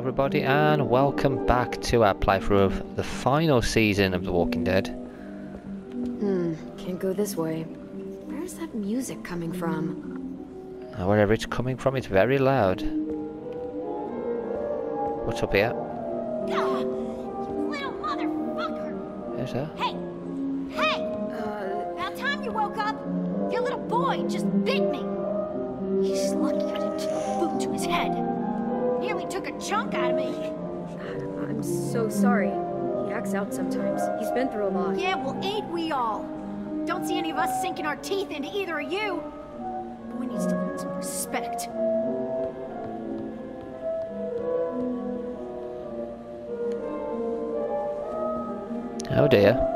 everybody and welcome back to our playthrough of the final season of The Walking Dead. Hmm, can't go this way. Where's that music coming from? Uh, wherever it's coming from, it's very loud. What's up here? Ah, you little motherfucker! There's her. Hey! Hey! Uh, About time you woke up! Your little boy just bit me! Chunk out of me. I'm so sorry. He acts out sometimes. He's been through a lot. Yeah, well, ain't we all? Don't see any of us sinking our teeth into either of you. Boy needs to learn some respect. Oh dear.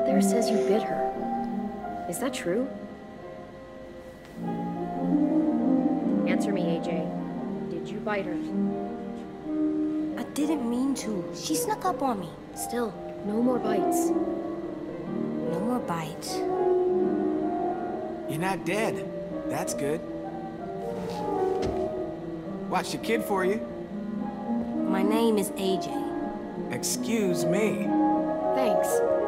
Out there says you bit her. Is that true? Answer me, AJ. Did you bite her? I didn't mean to. She snuck up on me. Still, no more bites. No more bites. You're not dead. That's good. Watch the kid for you. My name is AJ. Excuse me. Thanks.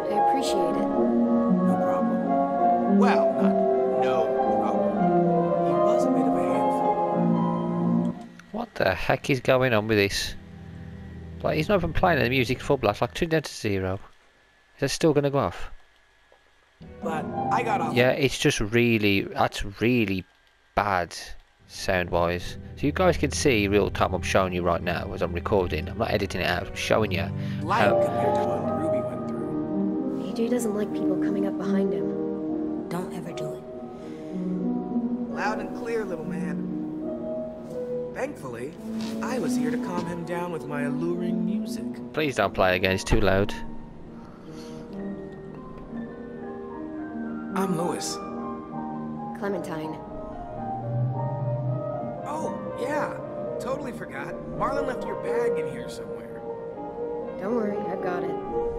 I appreciate it. No problem. Well, not no problem. He was a bit of a handful. What the heck is going on with this? Like, he's not even playing the music full blast, like, turned down to zero. Is that still going to go off? But I got off. Yeah, it's just really, that's really bad sound-wise. So you guys can see real time I'm showing you right now as I'm recording. I'm not editing it out, I'm showing you. Light how- compared to what Ruby went through. AJ doesn't like people coming up behind him. Don't ever do it. Loud and clear, little man. Thankfully, I was here to calm him down with my alluring music. Please don't play again, it's too loud. I'm Louis. Clementine. Oh, yeah. Totally forgot. Marlon left your bag in here somewhere. Don't worry, I've got it.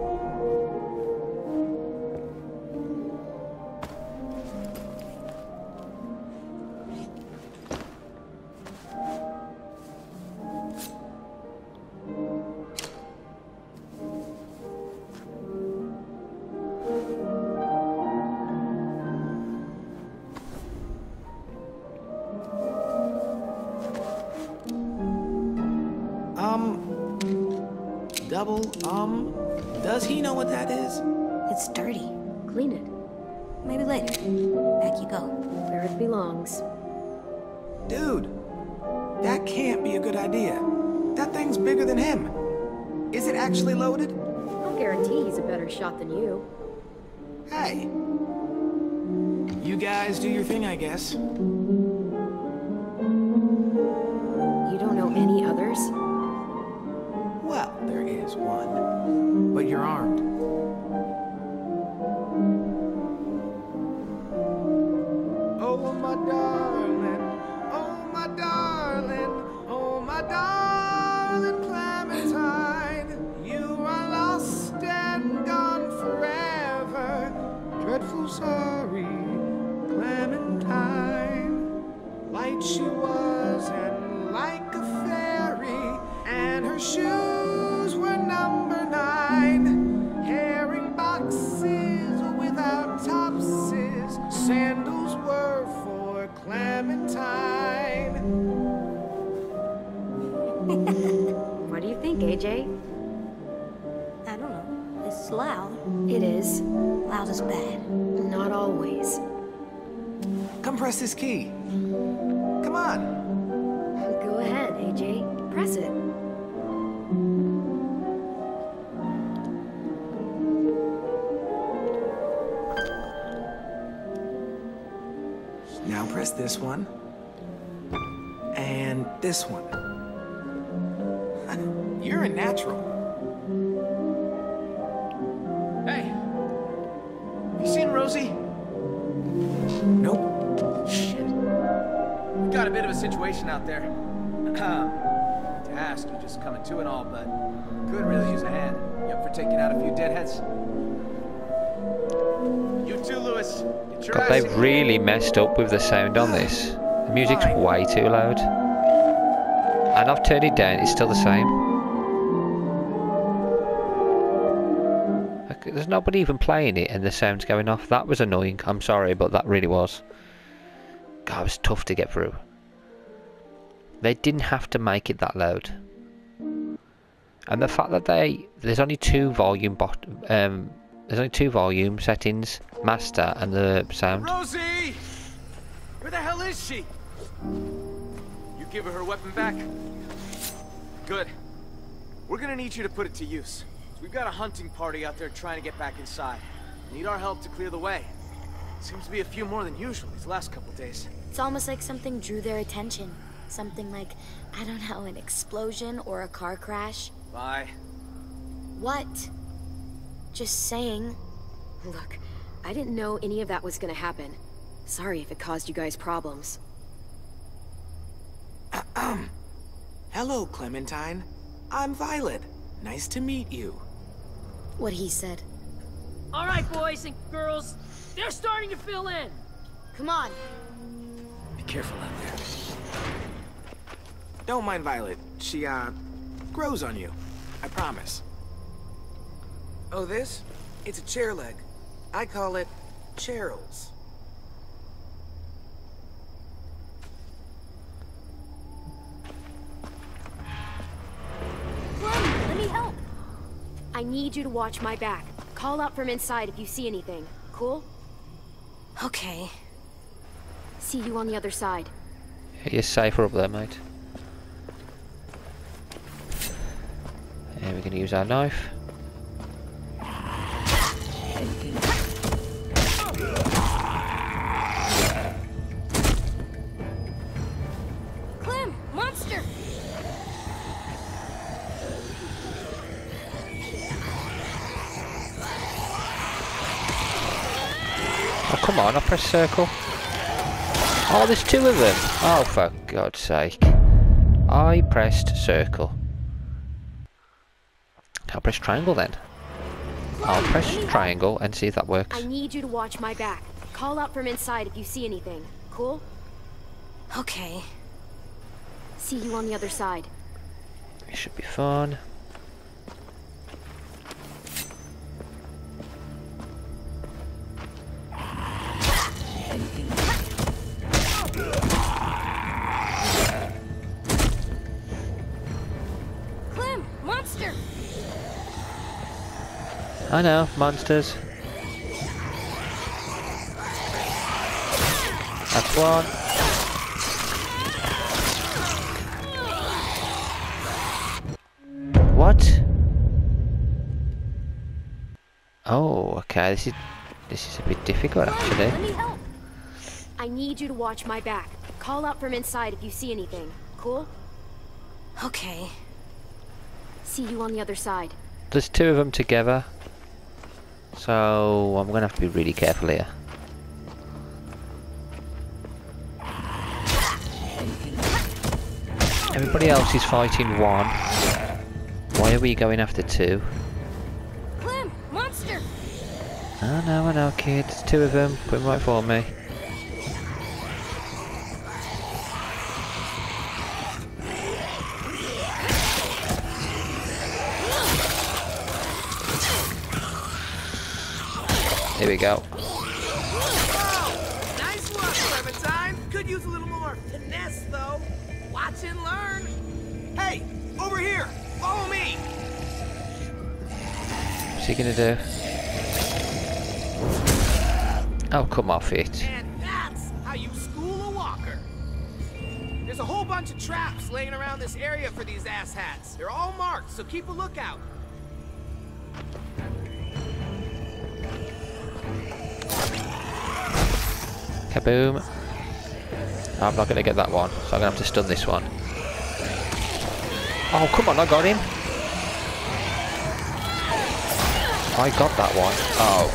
Double, um, does he know what that is? It's dirty. Clean it. Maybe later. Back you go. Where it belongs. Dude, that can't be a good idea. That thing's bigger than him. Is it actually loaded? I'll guarantee he's a better shot than you. Hey. You guys do your thing, I guess. Come on. Go ahead, AJ. Press it. Now press this one. And this one. You're a natural. Situation out there. Uh, to ask you just coming to and all, but could really use a hand. You up for taking out a few deadheads? You too, Louis. God, they've really messed up with the sound on this. The music's Fine. way too loud. And I've turned it down, it's still the same. There's nobody even playing it and the sound's going off. That was annoying. I'm sorry, but that really was. God, it was tough to get through. They didn't have to make it that loud. And the fact that they there's only two volume bot um there's only two volume settings, master and the sound. Rosie! Where the hell is she? You give her her weapon back? Good. We're gonna need you to put it to use. We've got a hunting party out there trying to get back inside. Need our help to clear the way. Seems to be a few more than usual these last couple days. It's almost like something drew their attention. Something like, I don't know, an explosion or a car crash. Bye. What? Just saying. Look, I didn't know any of that was gonna happen. Sorry if it caused you guys problems. Hello, Clementine. I'm Violet. Nice to meet you. What he said. All right, boys and girls, they're starting to fill in. Come on. Be careful out there. Don't mind Violet. She, uh, grows on you. I promise. Oh, this? It's a chair leg. I call it Cheryl's. Clem, let me help! I need you to watch my back. Call out from inside if you see anything. Cool? Okay. See you on the other side. You're safer up there, mate. And we're going to use our knife. Clem, monster! Oh, come on, I press circle. Oh, there's two of them. Oh, for God's sake. I pressed circle. I'll press triangle then. I'll press triangle and see if that works. I need you to watch my back. Call out from inside if you see anything. Cool? Okay. See you on the other side. It should be fun. I know, monsters. That's one. What? Oh, okay. This is this is a bit difficult actually. Let me help! I need you to watch my back. Call out from inside if you see anything. Cool? Okay. See you on the other side. There's two of them together, so I'm gonna have to be really careful here. Everybody else is fighting one. Why are we going after two? Clem, monster! I know, I know, kids. Two of them. Put them right for me. We go. Nice work, Clementine. Could use a little more finesse, though. Watch and learn. Hey, over here. Follow me. What's he gonna do? Oh, come off it. And that's how you school a walker. There's a whole bunch of traps laying around this area for these asshats. They're all marked, so keep a lookout. Kaboom. I'm not going to get that one, so I'm going to have to stun this one. Oh, come on, I got him. I got that one. Oh,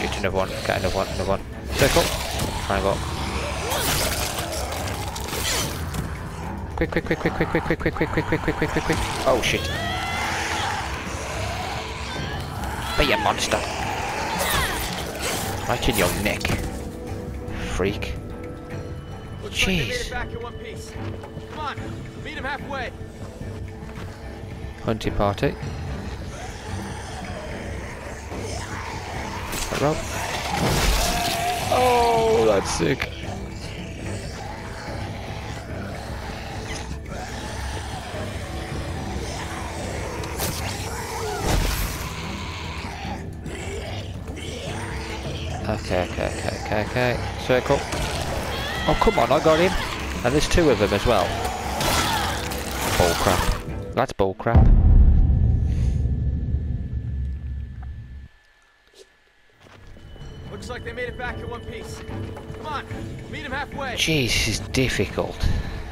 shoot, another one. Get another one, another one. Circle. Triangle. Quick, quick, quick, quick, quick, quick, quick, quick, quick, quick, quick, quick, quick, quick, quick. Oh, shit. Be a monster. Right in your neck. Freak. Looks like Jeez. it back in one piece. Come on, meet him halfway. Hunting party. That rope. Oh, that's sick. Okay, okay, okay, okay, okay. Circle. Oh, come on, I got him. And there's two of them as well. Bull crap. That's bull crap. Looks like they made it back in one piece. Come on, meet him halfway. Jeez, this is difficult.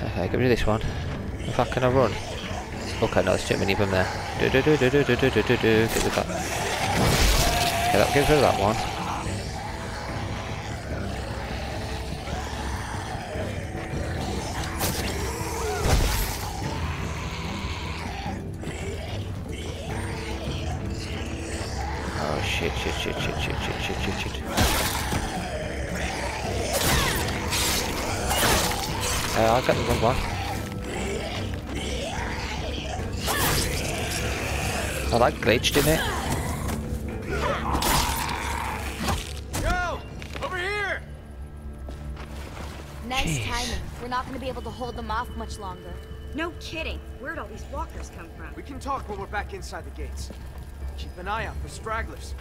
Okay, get rid of this one. If I can I run? Okay, no, there's too many of them there. Do do do do do do do do do do. Get rid of that. Okay, that get rid of that one. I got the wrong one. Oh, that glitched, didn't it? Go! Over here! Nice Jeez. timing. We're not gonna be able to hold them off much longer. No kidding. Where'd all these walkers come from? We can talk when we're back inside the gates. Keep an eye out for stragglers.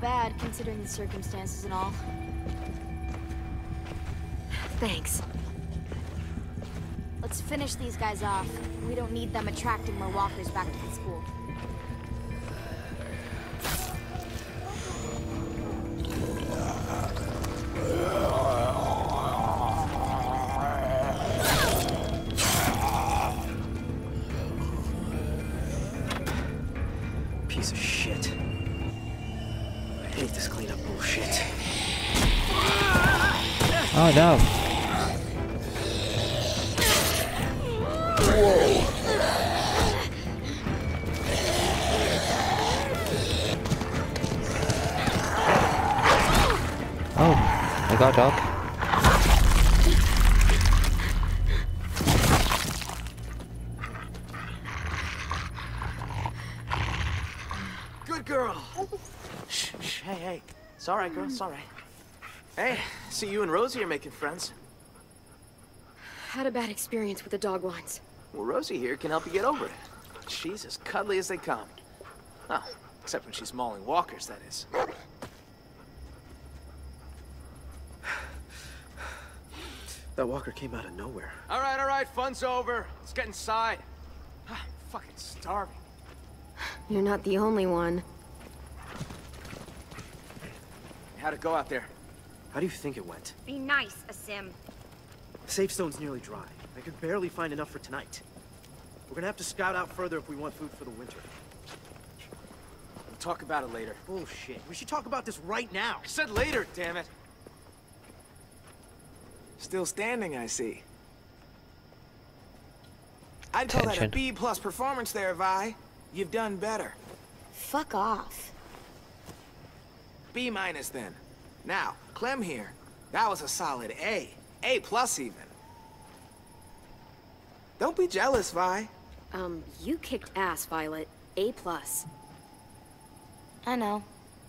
Bad considering the circumstances and all. Thanks. Let's finish these guys off. We don't need them attracting more walkers back to the school. Oh, I got a dog. Good girl. Shh, shh, hey, hey. It's all right, girl. It's all right. Hey, see you and Rosie are making friends. Had a bad experience with the dog once. Well, Rosie here can help you get over it. She's as cuddly as they come. Oh, except when she's mauling walkers, that is. That walker came out of nowhere. All right, all right, fun's over. Let's get inside. I'm ah, fucking starving. You're not the only one. How'd it go out there? How do you think it went? Be nice, Aasim. Safe stone's nearly dry. I could barely find enough for tonight. We're gonna have to scout out further if we want food for the winter. We'll talk about it later. Bullshit. We should talk about this right now. I said later, damn it. Still standing, I see. I'd call that a B plus performance there, Vi. You've done better. Fuck off. B minus then. Now, Clem here. That was a solid A. A plus even. Don't be jealous, Vi. Um, you kicked ass, Violet. A plus. I know.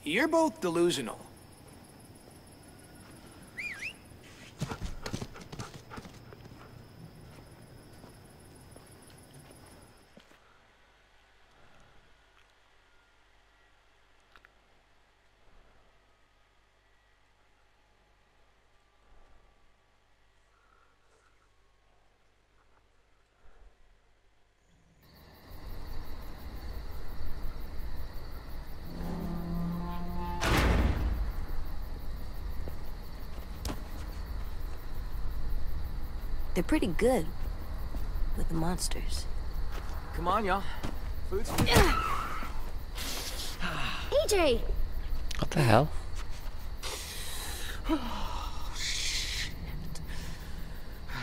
You're both delusional. They're pretty good with the monsters. Come on, y'all. Food's AJ! What the hell?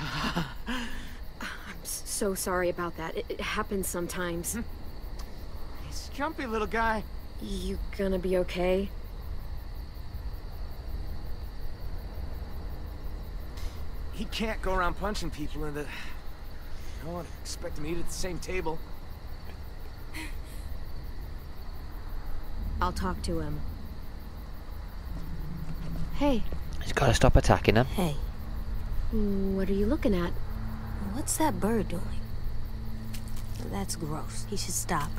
Oh, I'm so sorry about that. It, it happens sometimes. He's jumpy little guy. You gonna be okay? Can't go around punching people in the... No one expect him to eat at the same table. I'll talk to him. Hey, He's got to stop attacking them. Hey, what are you looking at? what's that bird doing? That's gross. He should stop.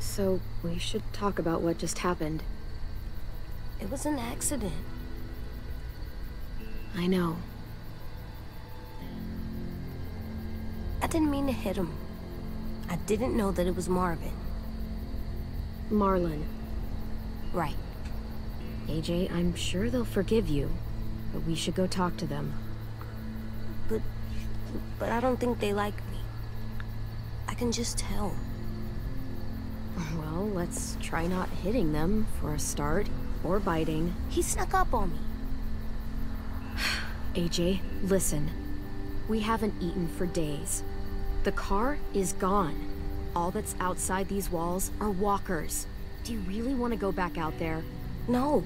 So, we should talk about what just happened. It was an accident. I know. Didn't mean to hit him. I didn't know that it was Marvin. Marlon. Right. AJ, I'm sure they'll forgive you. But we should go talk to them. But but I don't think they like me. I can just tell. Well, let's try not hitting them for a start, or biting. He snuck up on me. AJ, listen. We haven't eaten for days. The car is gone. All that's outside these walls are walkers. Do you really want to go back out there? No.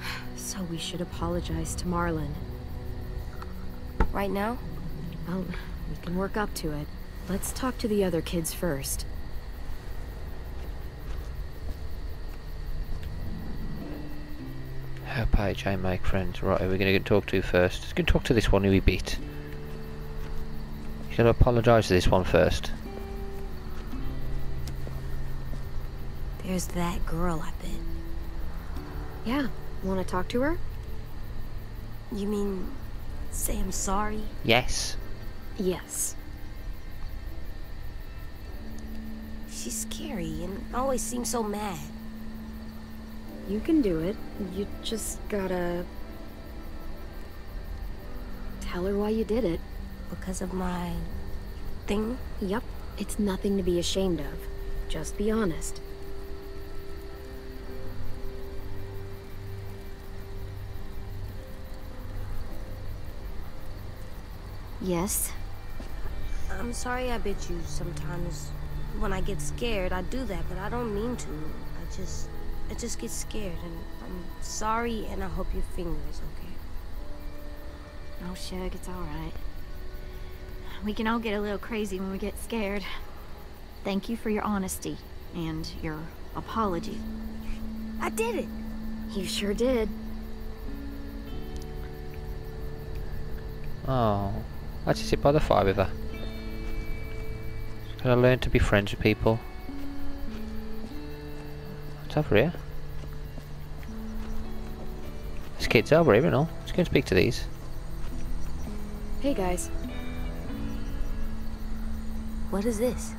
So we should apologize to Marlon. Right now? Well, we can work up to it. Let's talk to the other kids first. Help AJ eh, make friends. Right, who are we going to talk to first? Let's go talk to this one who we beat. He's going to apologise to this one first. There's that girl I bet. Yeah, want to talk to her? You mean say I'm sorry? Yes. Yes. She's scary and always seems so mad. You can do it. You just gotta... Tell her why you did it. Because of my thing? Yup, it's nothing to be ashamed of. Just be honest. Yes. I'm sorry I bit you sometimes. When I get scared, I do that, but I don't mean to. I just, I just get scared, and I'm sorry, and I hope your finger is okay. Oh, Shug, it's alright. We can all get a little crazy when we get scared. Thank you for your honesty and your apology. I did it. You sure did. Oh, let's sit by the fire with her. Gotta learn to be friends with people. What's over here? There's kids over here and all. Let's go and speak to these. Hey guys, What is this?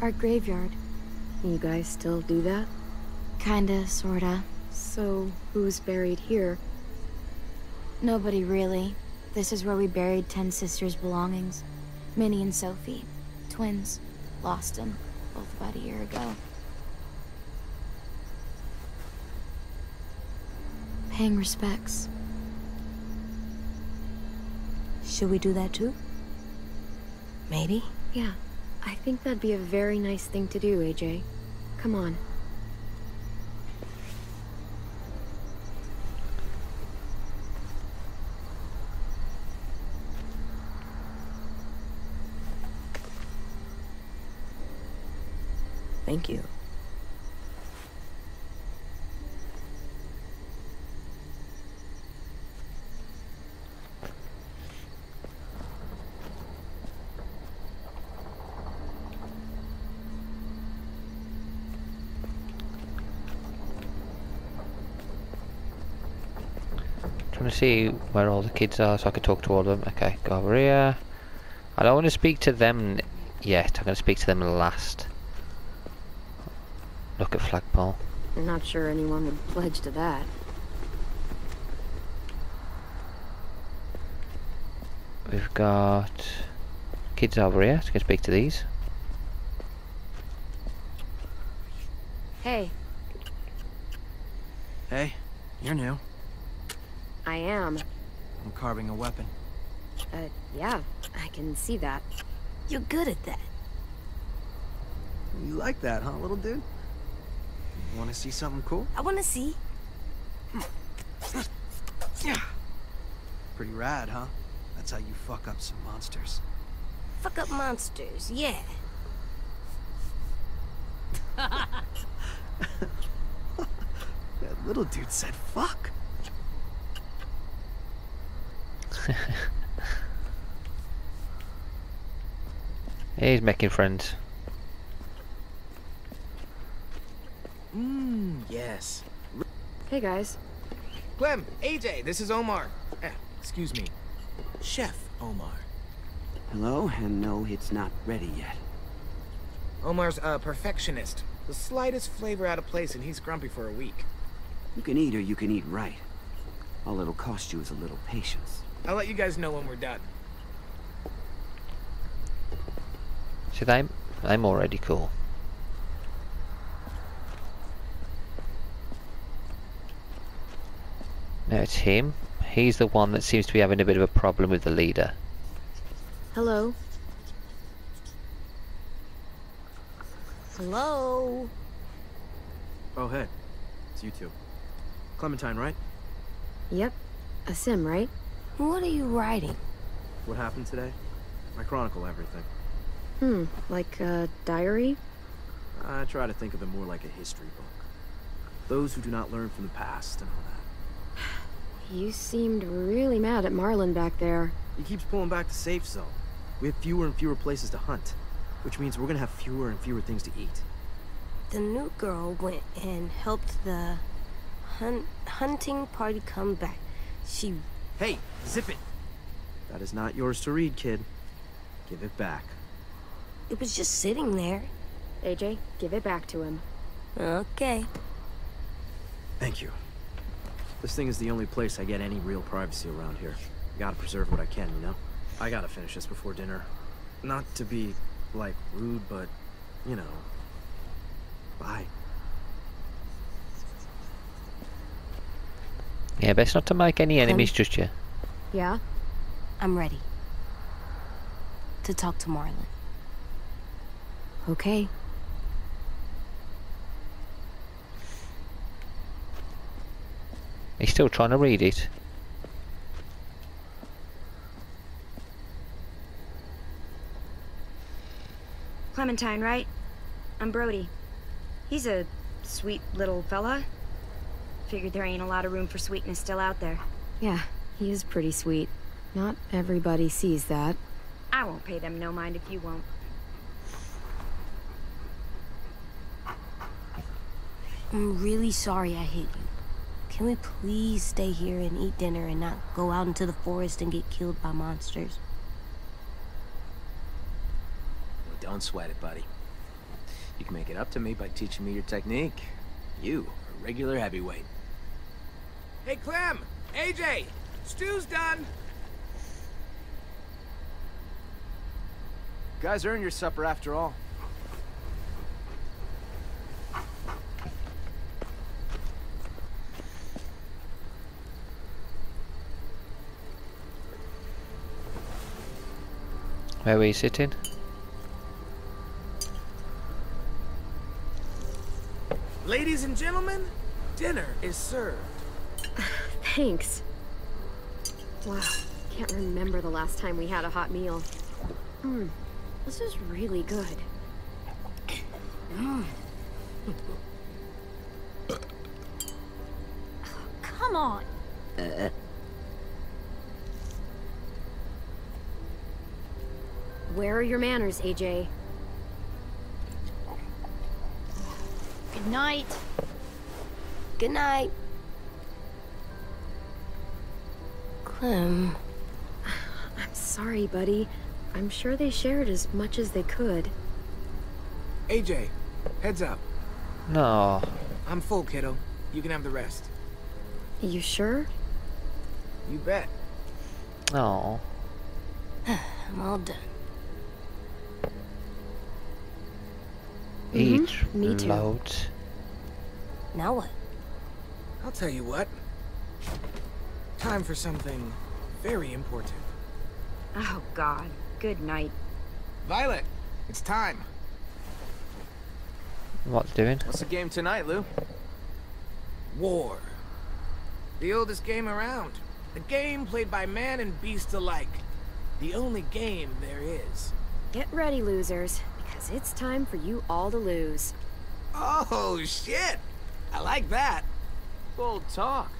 our graveyard. You guys still do that? Kinda, sorta. So, who's buried here? Nobody really. This is where we buried Tenn Sisters' belongings. Minnie and Sophie. Twins. Lost them. Both about a year ago. Paying respects. Should we do that too? Maybe. Yeah, I think that'd be a very nice thing to do, AJ. Come on. Thank you. Trying to see where all the kids are so I can talk to all of them. Okay, go over here. I don't want to speak to them yet. I'm going to speak to them last. Look at flagpole. I'm not sure anyone would pledge to that. we've got kids over here. So I can speak to these. Hey, Hey, you're new. I am. I'm carving a weapon. Uh, yeah, I can see that. You're good at that. You like that, huh, little dude? You want to see something cool? I want to see. Yeah. Pretty rad, huh? That's how you fuck up some monsters. Fuck up monsters, yeah. That little dude said fuck. He's making friends. Mmm, yes. Hey guys. Clem, AJ, this is Omar. Eh, excuse me. Chef Omar. Hello, and no, it's not ready yet. Omar's a perfectionist. The slightest flavor out of place and he's grumpy for a week. You can eat or you can eat right. All it'll cost you is a little patience. I'll let you guys know when we're done. See, I'm, I'm already cool. Now it's him. He's the one that seems to be having a bit of a problem with the leader. Hello. Hello? Oh, hey. It's you two. Clementine, right? Yep. Aasim, right? What are you writing? What happened today? I chronicle everything. Hmm, like a diary? I try to think of it more like a history book. Those who do not learn from the past and all that. You seemed really mad at Marlon back there. He keeps pulling back the safe zone. We have fewer and fewer places to hunt, which means we're gonna have fewer and fewer things to eat. The new girl went and helped the hun hunting party come back. She Hey, zip it! That is not yours to read, kid. Give it back. it was just sitting there. AJ, give it back to him. Okay. Thank you. This thing is the only place I get any real privacy around here. I Gotta preserve what I can, you know? I gotta finish this before dinner. Not to be, like, rude, but, you know. Bye. Yeah, best not to make any enemies just yet. Yeah? I'm ready. To talk to Marlon. Okay. He's still trying to read it. Clementine, right? I'm Brody. He's a sweet little fella. Figured there ain't a lot of room for sweetness still out there. Yeah, he is pretty sweet. Not everybody sees that. I won't pay them no mind if you won't. I'm really sorry I hit you. Can we please stay here and eat dinner and not go out into the forest and get killed by monsters? Well, don't sweat it, buddy. You can make it up to me by teaching me your technique. You, a regular heavyweight. Hey, Clem! AJ! Stew's done! Guys earn your supper after all. Where were you sitting? Ladies and gentlemen, dinner is served. Thanks. Wow, can't remember the last time we had a hot meal. Hmm, this is really good. Come on. Where are your manners, AJ? Good night. Good night. Clem, I'm sorry, buddy. I'm sure they shared as much as they could. AJ, heads up. No. I'm full, kiddo. You can have the rest. You sure? You bet. Oh. I'm all done. Eat Mm-hmm. me too. loads. Now what? I'll tell you what. Time for something very important. Oh, God. Good night. Violet, it's time. What's doing? What's the game tonight, Lou? War. The oldest game around. The game played by man and beast alike. The only game there is. Get ready, losers, because it's time for you all to lose. Oh, shit! I like that. Bold talk.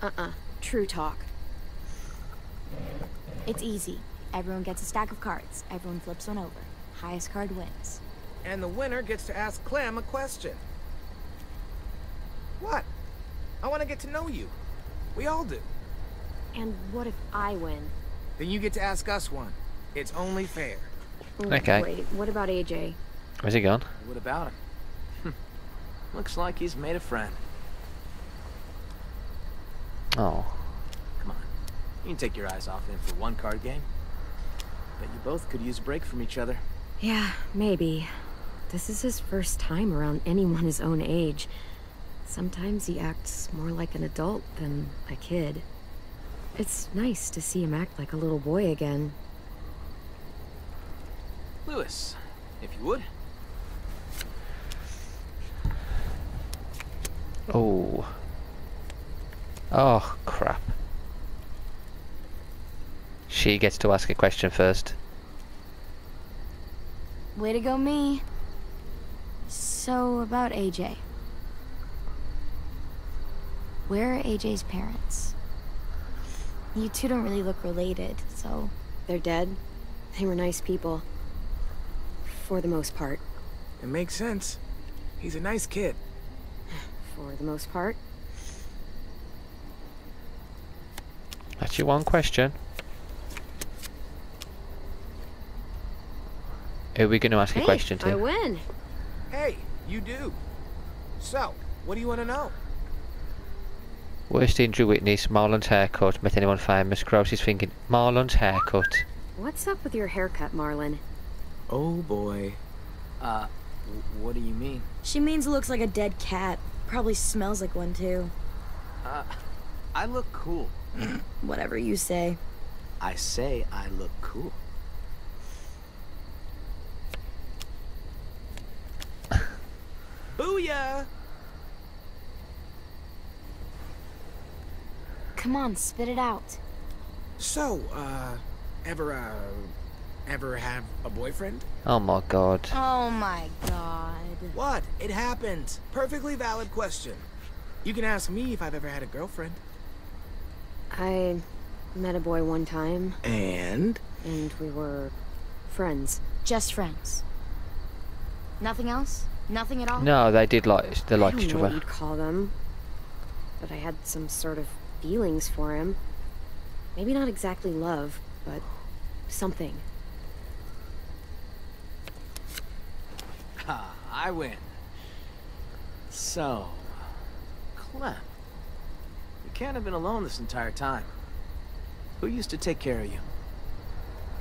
Uh-uh. True talk. It's easy. Everyone gets a stack of cards. Everyone flips one over. Highest card wins. And the winner gets to ask Clem a question. What? I want to get to know you. We all do. And what if I win? Then you get to ask us one. It's only fair. Ooh, Okay. Wait, what about AJ? Where's he gone? What about him? Hmm. Looks like he's made a friend. Oh. Come on. You can take your eyes off him for one card game. Bet you both could use a break from each other. Yeah, maybe. This is his first time around anyone his own age. Sometimes he acts more like an adult than a kid. It's nice to see him act like a little boy again. Louis, if you would. Oh. Oh, crap. She gets to ask a question first. Way to go, me. So, about AJ. Where are AJ's parents? You two don't really look related, so. They're dead. They were nice people. For the most part. It makes sense. He's a nice kid. For the most part. That's your one question. Are we going to ask a Hey, question I win. Hey, you do. So, what do you want to know? Worst injury witness, Marlon's haircut. Met anyone famous? Gross is thinking, Marlon's haircut. What's up with your haircut, Marlon? Oh boy. Uh, what do you mean? She means it looks like a dead cat. Probably smells like one too. Uh, I look cool. Whatever you say. I say I look cool. Booyah! Come on, spit it out. So, uh, ever, uh, ever have a boyfriend? Oh my god. Oh my god. What? It happened. Perfectly valid question. You can ask me if I've ever had a girlfriend. I met a boy one time, And? and we were friends. Just friends. Nothing else? Nothing at all? No, they did like they I liked don't each other. you'd call them, but I had some sort of feelings for him. Maybe not exactly love, but something. Ha, I win. So, Clem, you can't have been alone this entire time. Who used to take care of you?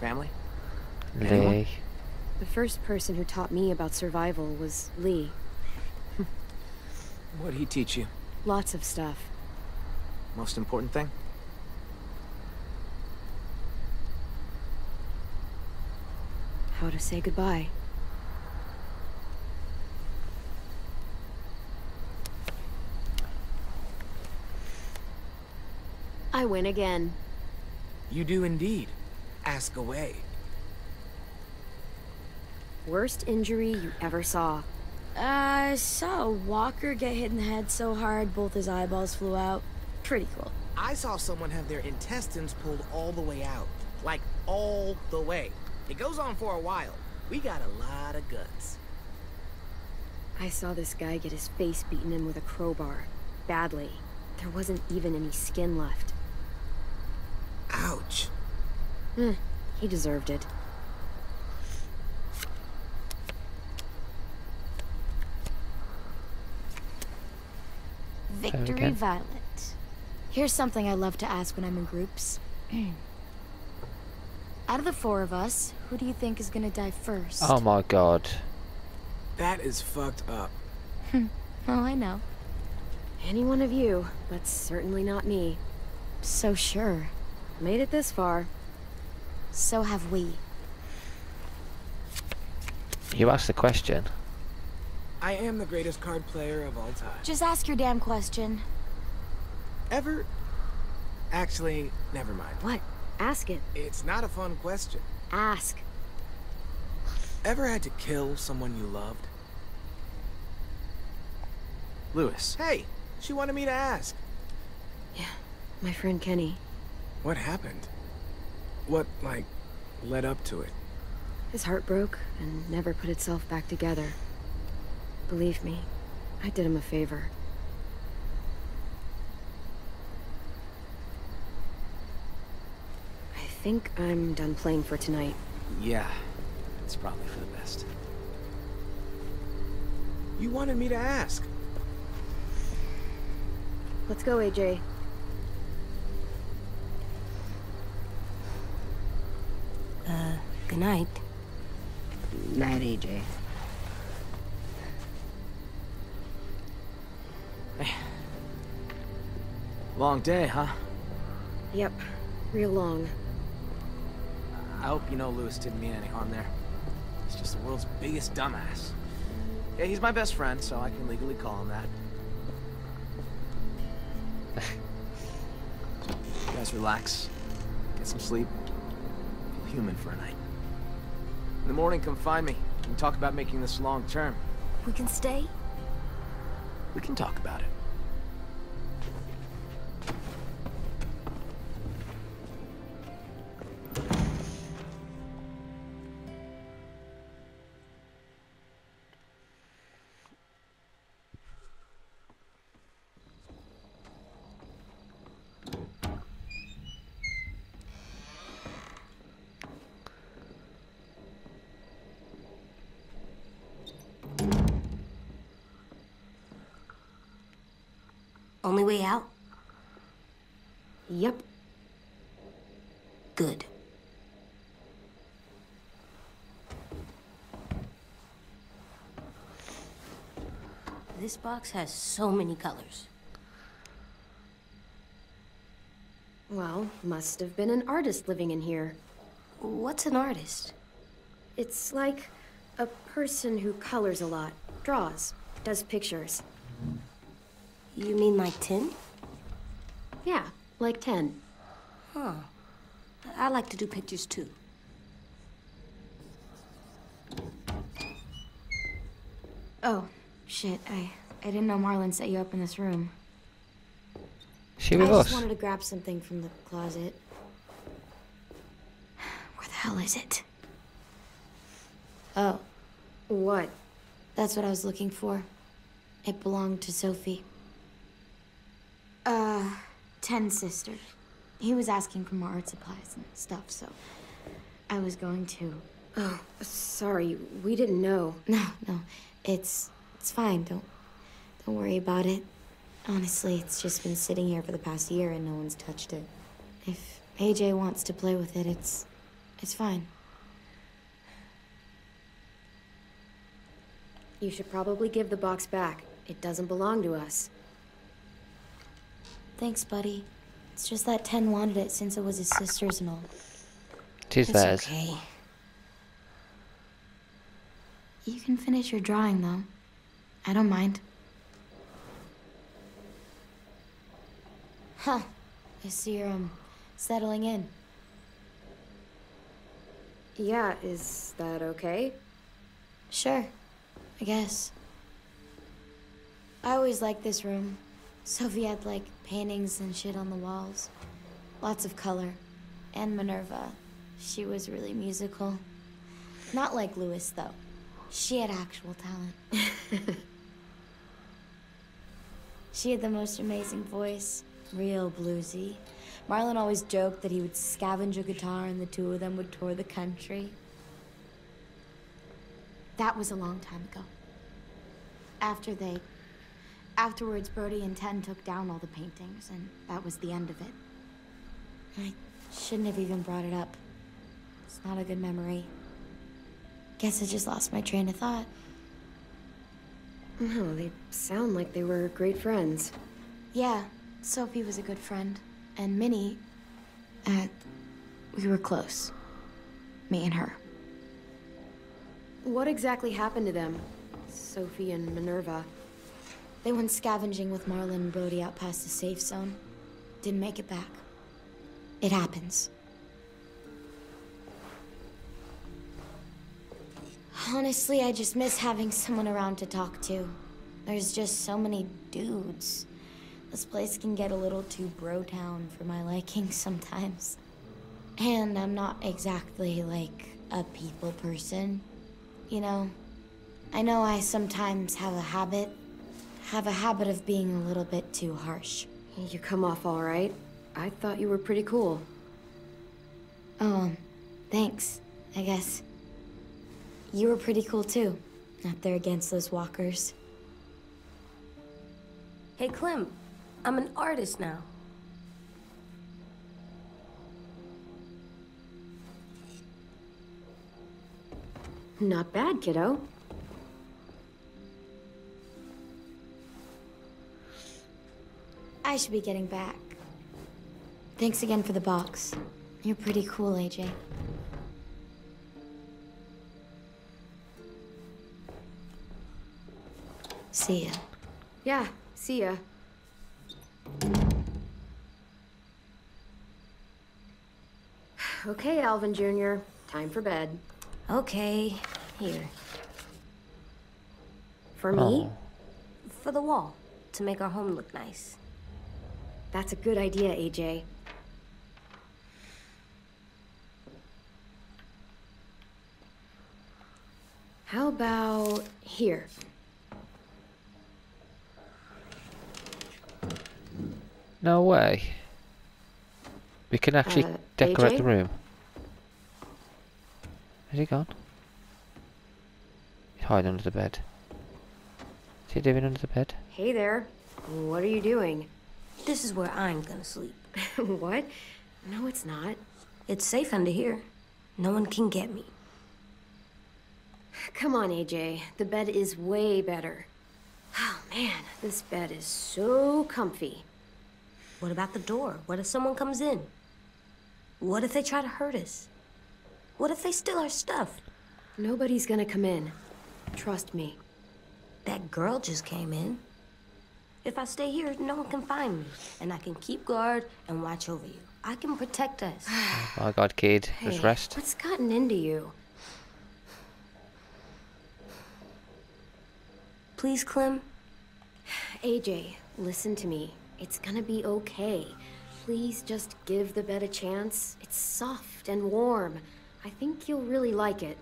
Family? Lee. The first person who taught me about survival was Lee. What'd he teach you? Lots of stuff. Most important thing? How to say goodbye. I win again. You do indeed. Ask away. Worst injury you ever saw. I saw a walker get hit in the head so hard both his eyeballs flew out. Pretty cool. I saw someone have their intestines pulled all the way out. Like, all the way. It goes on for a while. We got a lot of guts. I saw this guy get his face beaten in with a crowbar. Badly. There wasn't even any skin left. Ouch. Eh, he deserved it. Victory Okay. Violet. Here's something I love to ask when I'm in groups. Out of the four of us, who do you think is gonna die first? Oh my god. That is fucked up. oh, I know. Any one of you, but certainly not me. So sure. Made it this far. So have we. You asked the question. I am the greatest card player of all time. Just ask your damn question. Ever? Actually, never mind. What? Ask it. It's not a fun question. Ask. Ever had to kill someone you loved? Louis. Hey, she wanted me to ask. Yeah, my friend Kenny. What happened? What, like, led up to it? His heart broke and never put itself back together. Believe me, I did him a favor. I think I'm done playing for tonight. Yeah, it's probably for the best. You wanted me to ask. Let's go, AJ. Uh, good night. Night, AJ. Hey, Long day, huh? Yep, real long. I hope you know Louis didn't mean any harm there. He's just the world's biggest dumbass. Yeah, he's my best friend, so I can legally call him that. you guys relax. Get some sleep. Feel human for a night. In the morning, come find me. We can talk about making this long term. We can stay? We can talk about it. Way out? Yep. Good. This box has so many colors. Well, must have been an artist living in here. What's an artist? It's like a person who colors a lot, draws, does pictures. You mean like Tenn? Yeah, like Tenn. Huh. I like to do pictures too. Oh, shit. I, I didn't know Marlon set you up in this room. She was I just us. wanted to grab something from the closet. Where the hell is it? Oh, What? that's what I was looking for. It belonged to Sophie. Uh, Tenn Sisters. He was asking for more art supplies and stuff, so I was going to. Oh, sorry, we didn't know. No, no, it's it's fine. Don't don't worry about it. Honestly, it's just been sitting here for the past year and no one's touched it. If AJ wants to play with it, it's it's fine. You should probably give the box back. It doesn't belong to us. Thanks, buddy. It's just that Tenn wanted it since it was his sister's and all. Tis It's theirs. okay. You can finish your drawing, though. I don't mind. Huh. I see you're, um, settling in. Yeah, is that okay? Sure. I guess. I always liked this room. Sophie had, like, paintings and shit on the walls. Lots of color. And Minerva. She was really musical. Not like Louis, though. She had actual talent. she had the most amazing voice. Real bluesy. Marlon always joked that he would scavenge a guitar and the two of them would tour the country. That was a long time ago. After they. Afterwards, Brody and Tenn took down all the paintings, and that was the end of it. I shouldn't have even brought it up. It's not a good memory. Guess I just lost my train of thought. No, they sound like they were great friends. Yeah, Sophie was a good friend. And Minnie, uh, we were close. Me and her. What exactly happened to them? Sophie and Minerva. They went scavenging with Marlon and Brody out past the safe zone. Didn't make it back. It happens. Honestly, I just miss having someone around to talk to. There's just so many dudes. This place can get a little too bro town for my liking sometimes. And I'm not exactly like a people person, you know? I know I sometimes have a habit, have a habit of being a little bit too harsh. You come off all right. I thought you were pretty cool. Oh, um, thanks, I guess. You were pretty cool too, out there against those walkers. Hey, Clem, I'm an artist now. Not bad, kiddo. I should be getting back. Thanks again for the box. You're pretty cool, AJ. See ya. Yeah, see ya. Okay, Alvin Jr., time for bed. Okay, here. For me? Oh. For the wall, to make our home look nice. That's a good idea, AJ. How about here? No way. We can actually Uh, decorate AJ? the room. Is he gone? He's hiding under the bed. Is he living under the bed? Hey there. What are you doing? This is where I'm gonna sleep. what? No, it's not. It's safe under here. No one can get me. Come on, AJ. The bed is way better. Oh, man. This bed is so comfy. What about the door? What if someone comes in? What if they try to hurt us? What if they steal our stuff? Nobody's gonna come in. Trust me. That girl just came in. If I stay here, no one can find me. And I can keep guard and watch over you. I can protect us. Oh my god, kid. Just rest. What's gotten into you? Please, Clem? AJ, listen to me. It's gonna be okay. Please just give the bed a chance. It's soft and warm. I think you'll really like it.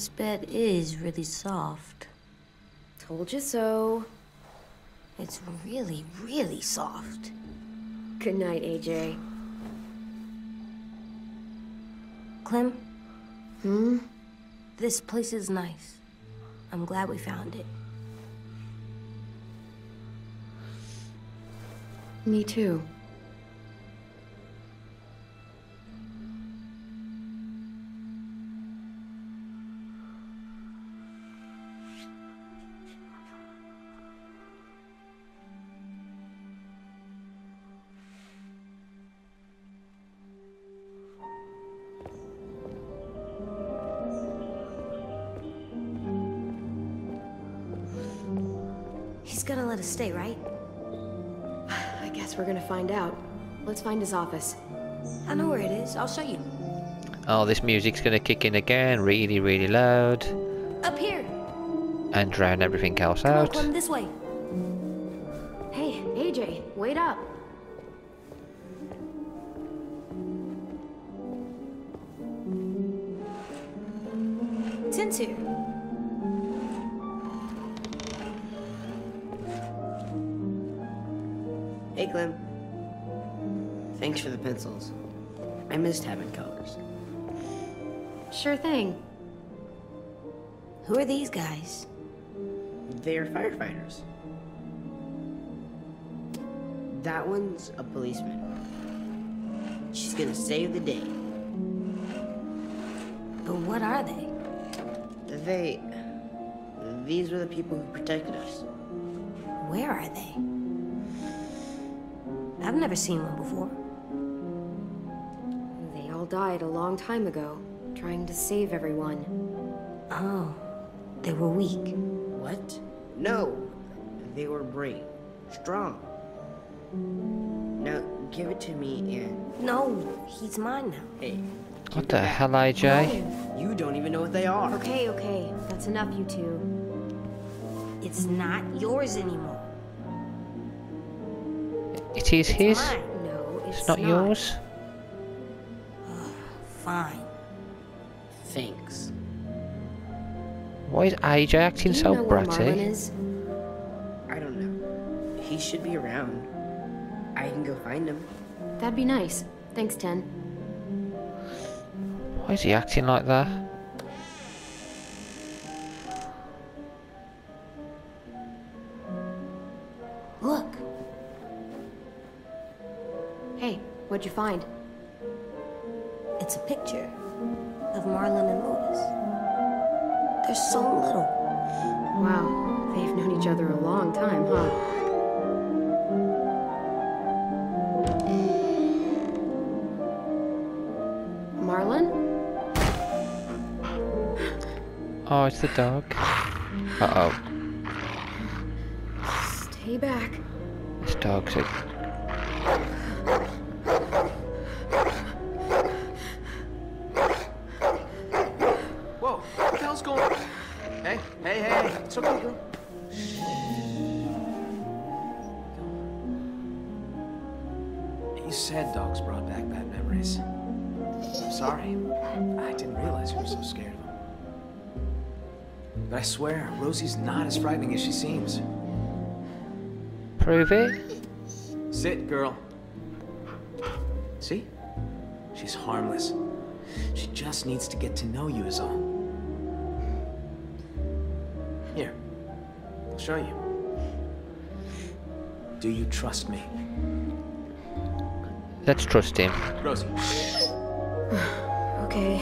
This bed is really soft. Told you so. It's really, really soft. Good night, AJ. Clem, Hmm? this place is nice. I'm glad we found it. Me too. Let's find his office. I know where it is. I'll show you. Oh, this music's gonna kick in again, really, really loud, Up here. and drown everything else Come out. Clem, this way. Hey, AJ, wait up. Tenn's here. Hey, Clem. Thanks for the pencils. I missed having colors. Sure thing. Who are these guys? They're firefighters. That one's a policeman. She's gonna save the day. But what are they? They... These were the people who protected us. Where are they? I've never seen one before. They all died a long time ago, trying to save everyone. Oh, they were weak. What? No. They were brave. Strong. Now, give it to me and... No, he's mine now. Hey. What the hell, AJ? You don't even know what they are. Okay, okay. That's enough, you two. It's not yours anymore. It is It's his. mine. No, it's, It's not yours. Thanks. Why is AJ acting so know where Marlon bratty? I don't know. He should be around. I can go find him. That'd be nice. Thanks, Tenn. Why is he acting like that? Look, Hey, what'd you find? it's a picture of Marlon and Louis. They're so little. Wow, they've known each other a long time, huh? Marlon? Oh, it's the dog. Uh oh. Stay back. This dog's a girl. See? She's harmless. She just needs to get to know you is all. Here. I'll show you. Do you trust me? Let's trust him. Rosie. Okay,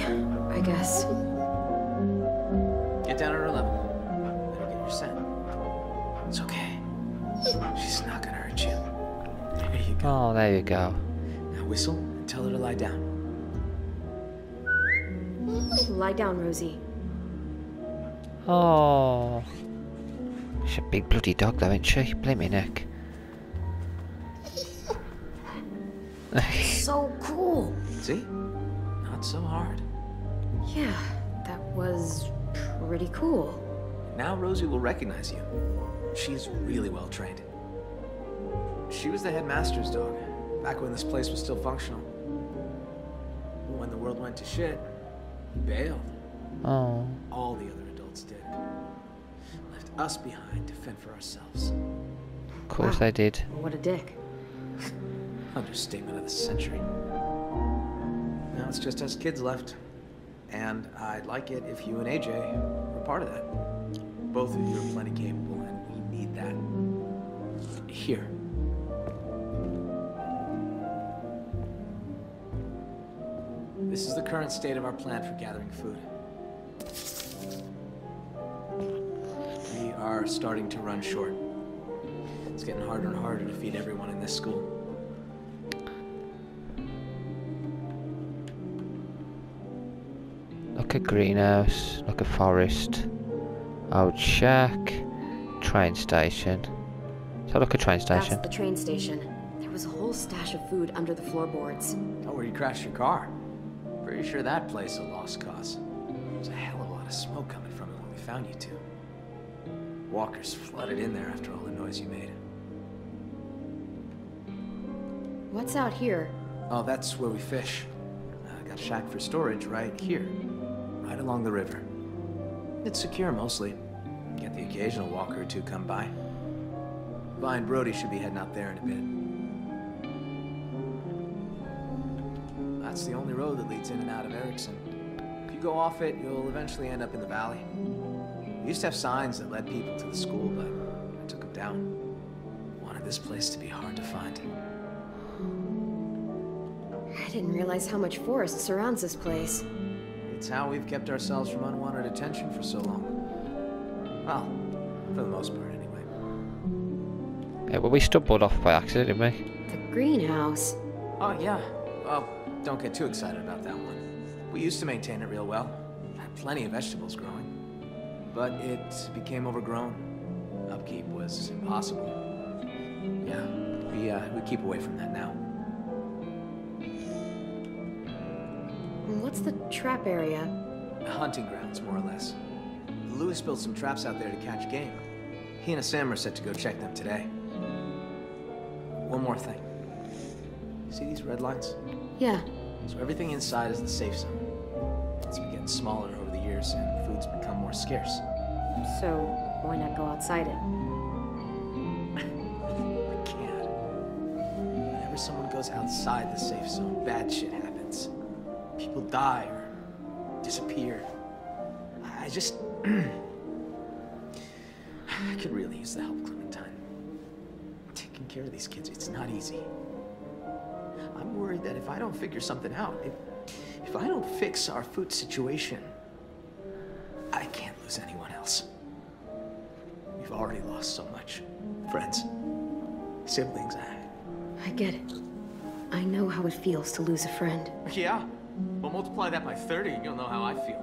I guess. Get down on her level. Go. Oh, there you go. Now whistle and tell her to lie down. Lie down, Rosie. Oh. She's a big bloody dog though, isn't she? Blame me neck. So cool. See? Not so hard. Yeah, that was pretty cool. Now Rosie will recognize you. She's really well trained. She was the headmaster's dog, back when this place was still functional. When the world went to shit, he bailed. Oh. All the other adults did. Left us behind to fend for ourselves. Of course they did. What a dick. Understatement of the century. Now it's just us kids left. And I'd like it if you and AJ were part of that. Both of you are plenty capable, and we need that. Here. This is the current state of our plan for gathering food. We are starting to run short. It's getting harder and harder to feed everyone in this school. Like a greenhouse, like a forest, old shack, train station. Is that like a train That's station? the train station. There was a whole stash of food under the floorboards. Oh, where you crashed your car. Pretty sure that place is a lost cause. There's a hell of a lot of smoke coming from it when we found you two. Walkers flooded in there after all the noise you made. What's out here? Oh, that's where we fish. I got a shack for storage right here, right along the river. It's secure mostly. Get the occasional walker or two come by. Vi and Brody should be heading out there in a bit. That's the only road that leads in and out of Ericson. If you go off it, you'll eventually end up in the valley. We used to have signs that led people to the school, but I took them down. I Wanted this place to be hard to find. I didn't realize how much forest surrounds this place. It's how we've kept ourselves from unwanted attention for so long. Well, for the most part, anyway. Yeah, but we stumbled off by accident, didn't we? The greenhouse. Oh, yeah. Well, don't get too excited about that one. We used to maintain it real well. Had plenty of vegetables growing. But it became overgrown. Upkeep was impossible. Yeah, we, uh, we keep away from that now. What's the trap area? Hunting grounds, more or less. Louis built some traps out there to catch game. He and Sam are set to go check them today. One more thing. See these red lines? Yeah. So everything inside is the safe zone. It's been getting smaller over the years, and food's become more scarce. So, why not go outside it? I can't. Whenever someone goes outside the safe zone, bad shit happens. People die or disappear. I just... I could really use the help, Clementine. Taking care of these kids, it's not easy. I'm worried that if I don't figure something out, if, if I don't fix our food situation, I can't lose anyone else. We've already lost so much. Friends, siblings, I... I get it. I know how it feels to lose a friend. Yeah? Well, multiply that by 30 and you'll know how I feel.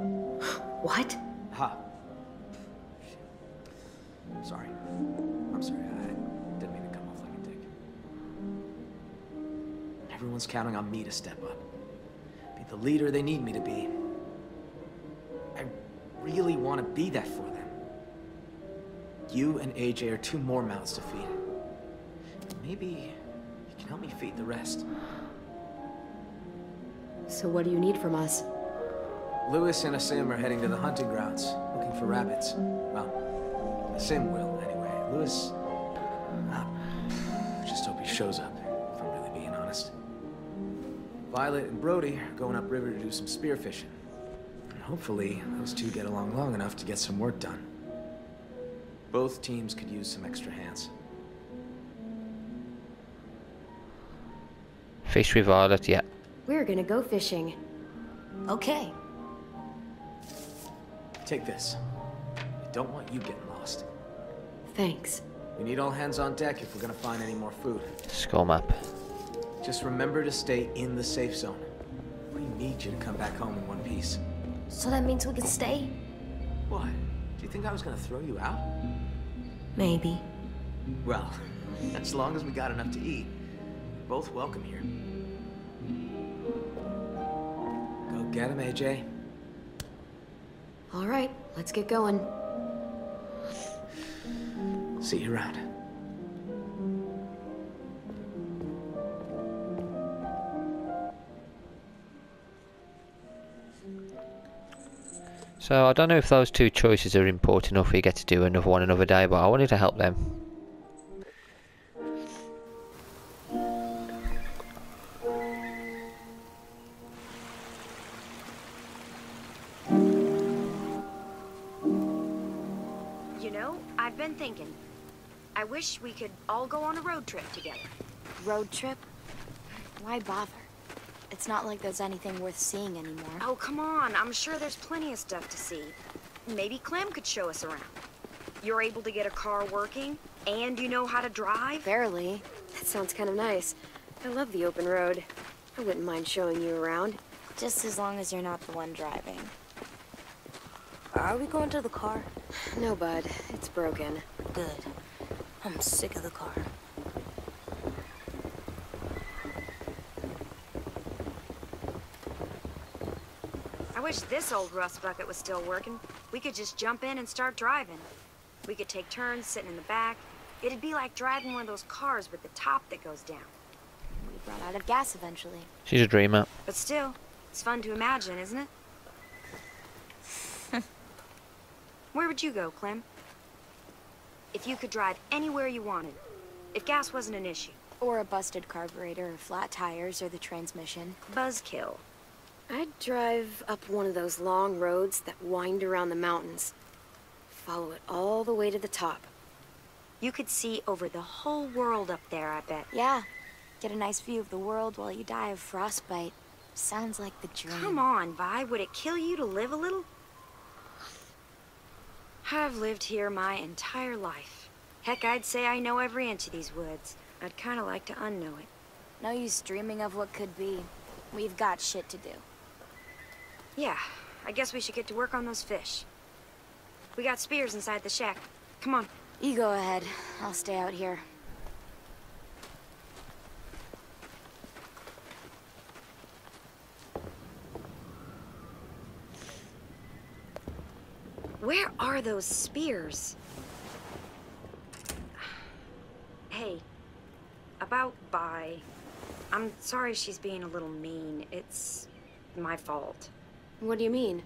What? Ha. Everyone's counting on me to step up. Be the leader they need me to be. I really want to be that for them. You and AJ are two more mouths to feed. Maybe you can help me feed the rest. So what do you need from us? Louis and Aasim are heading to the hunting grounds, looking for rabbits. Well, Aasim will, anyway. Louis... I just hope he shows up, Violet and Brody are going upriver to do some spearfishing. And hopefully, those two get along long enough to get some work done. Both teams could use some extra hands. Fish with Violet, yeah. We're gonna go fishing. Okay. Take this. I don't want you getting lost. Thanks. We need all hands on deck if we're gonna find any more food. Skull map. Just remember to stay in the safe zone. We need you to come back home in one piece. So that means we can stay? What? Do you think I was gonna throw you out? Maybe. Well, as long as we got enough to eat, we're both welcome here. Go get him, AJ. All right, let's get going. See you around. So I don't know if those two choices are important enough for you get to do another one another day, but I wanted to help them. You know, I've been thinking. I wish we could all go on a road trip together. Road trip? Why bother? It's not like there's anything worth seeing anymore. Oh, come on. I'm sure there's plenty of stuff to see. Maybe Clem could show us around. You're able to get a car working, and you know how to drive? Barely. That sounds kind of nice. I love the open road. I wouldn't mind showing you around. Just as long as you're not the one driving. Are we going to the car? No, bud. It's broken. Good. I'm sick of the car. Wish this old rust bucket was still working. We could just jump in and start driving. We could take turns sitting in the back. It'd be like driving one of those cars with the top that goes down. We'd run out of gas eventually. She's a dreamer. But still, it's fun to imagine, isn't it? Where would you go, Clem? If you could drive anywhere you wanted, if gas wasn't an issue. Or a busted carburetor, or flat tires, or the transmission. Buzzkill. I'd drive up one of those long roads that wind around the mountains. follow it all the way to the top. You could see over the whole world up there, I bet. Yeah. Get a nice view of the world while you die of frostbite. Sounds like the dream. Come on, Vi. Would it kill you to live a little? I've lived here my entire life. Heck, I'd say I know every inch of these woods. I'd kind of like to unknow it. No use dreaming of what could be. We've got shit to do. Yeah, I guess we should get to work on those fish. We got spears inside the shack. Come on. You go ahead. I'll stay out here. Where are those spears? Hey, about Vi. I'm sorry she's being a little mean. It's my fault. What do you mean?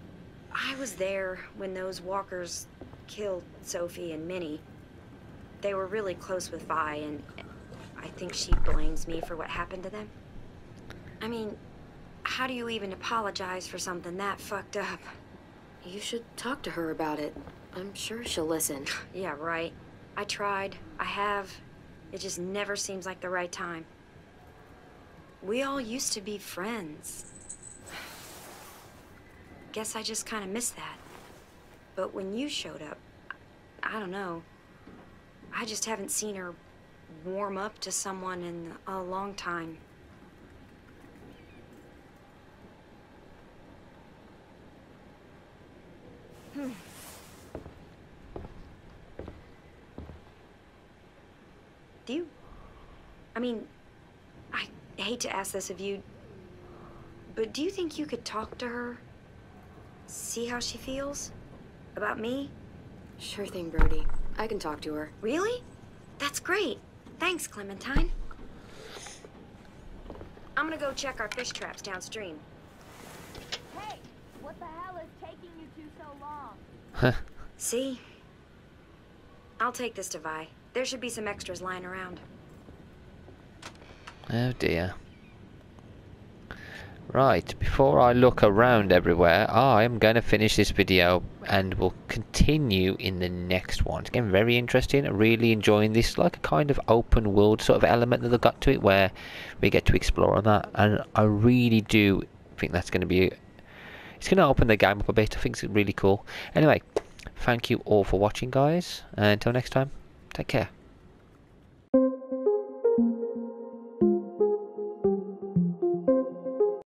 I was there when those walkers killed Sophie and Minnie. They were really close with Vi, and I think she blames me for what happened to them. I mean, how do you even apologize for something that fucked up? You should talk to her about it. I'm sure she'll listen. Yeah, right. I tried. I have. It just never seems like the right time. We all used to be friends. Guess I just kind of missed that. But when you showed up, I don't know. I just haven't seen her warm up to someone in a long time. Hmm. Do you... I mean, I hate to ask this of you, but do you think you could talk to her? See how she feels? About me? Sure thing, Brody. I can talk to her. Really? That's great. Thanks, Clementine. I'm gonna go check our fish traps downstream. Hey, what the hell is taking you two so long? See? I'll take this to Vi. There should be some extras lying around. Oh dear. Right, before I look around everywhere, I am going to finish this video and we'll continue in the next one. It's getting very interesting. Really enjoying this, like a kind of open world sort of element that they've got to it where we get to explore on that. And I really do think that's going to be... It's going to open the game up a bit. I think it's really cool. Anyway, thank you all for watching, guys. Until next time, take care.